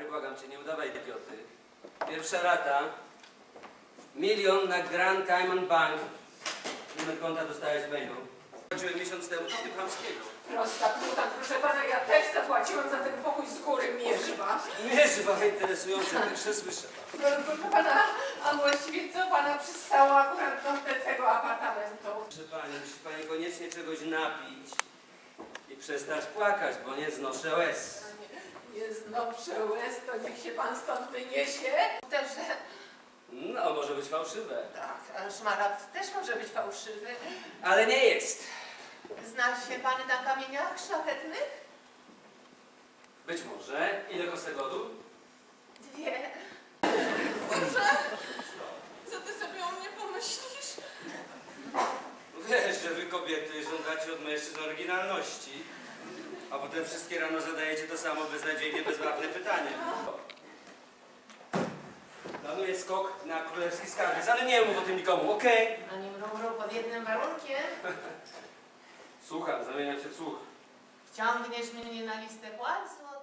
Stary, błagam cię, nie udawaj idioty. Pierwsza rata. Milion na Grand Cayman Bank. Numer konta dostałeś w mailu. Płaciłem miesiąc temu. Co ty chamskiego? Prosta pluta, proszę pana, ja też zapłaciłam za ten pokój z góry Mierzwa. Mierzywa interesujące, pierwsze słyszę. No, Proszę pana, a właściwie co pana przystało akurat do tego apartamentu? Proszę pani, musi pani koniecznie czegoś napić i przestać płakać, bo nie znoszę łez. Nie znoszę łez, to niech się pan stąd wyniesie. Też, No, może być fałszywe, tak, a szmarat też może być fałszywy. ale nie jest. Zna się pan na kamieniach szlachetnych? Być może. Ile kosztuje godu? Dwie. Boże, co ty sobie o mnie pomyślisz? Wiesz, że wy kobiety żądacie od mężczyzn oryginalności, a potem wszystkie rano zadajecie to samo beznadziejnie bezwładne pytanie. Planuję skok na królewski skarbiec, ale nie mów o tym nikomu, okej? Ani mrumru pod jednym warunkiem. Słucham, zamieniam się w słuch. Wciągniesz mnie na listę płac złotych?